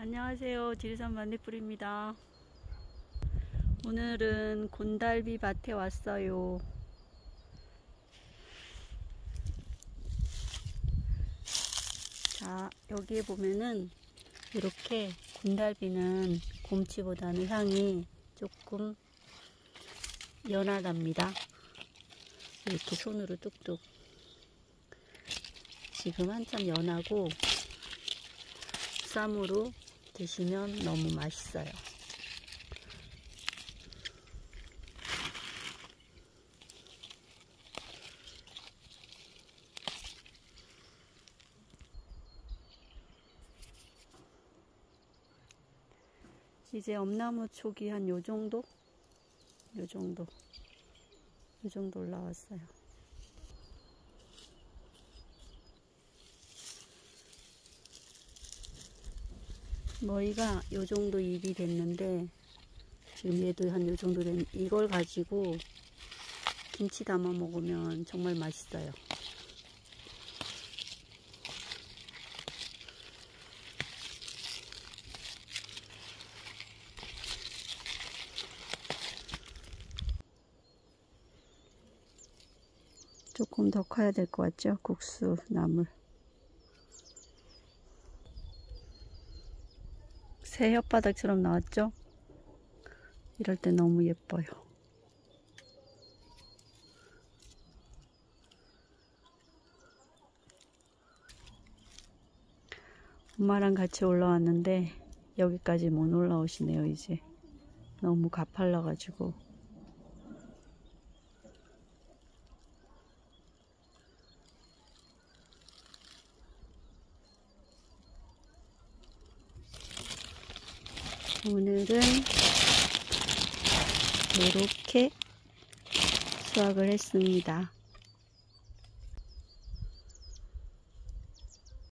안녕하세요. 지리산 만리풀입니다. 오늘은 곤달비 밭에 왔어요. 자, 여기에 보면은 이렇게 곤달비는 곰치보다는 향이 조금 연하답니다. 이렇게 손으로 뚝뚝. 지금 한참 연하고 쌈으로 드시면 너무 맛있어요. 이제 엄나무 촉이 한 요 정도? 요 정도. 요 정도 올라왔어요. 머리가 요 정도 입이 됐는데 지금 얘도 한 요 정도 된 이걸 가지고 김치 담아 먹으면 정말 맛있어요. 조금 더 커야 될 것 같죠? 국수 나물. 새 혓바닥처럼 나왔죠? 이럴 때 너무 예뻐요. 엄마랑 같이 올라왔는데 여기까지 못 올라오시네요 이제 너무 가팔라가지고 오늘은 이렇게 수확을 했습니다.